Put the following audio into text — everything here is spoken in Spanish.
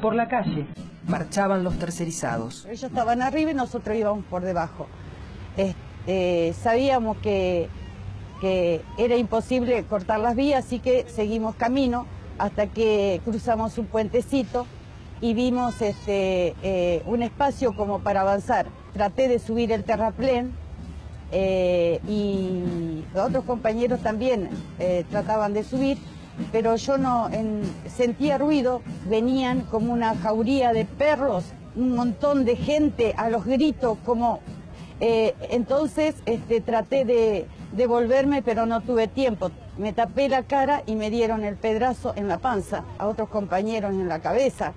por la calle marchaban los tercerizados. Ellos estaban arriba y nosotros íbamos por debajo. Este, sabíamos que, que era imposible cortar las vías, así que seguimos camino hasta que cruzamos un puentecito y vimos este, eh, un espacio como para avanzar. Traté de subir el terraplén eh, y otros compañeros también eh, trataban de subir, pero yo no sentía ruido, venían como una jauría de perros, un montón de gente a los gritos, como entonces este, traté de, volverme, pero no tuve tiempo. Me tapé la cara y me dieron el pedazo en la panza, a otros compañeros en la cabeza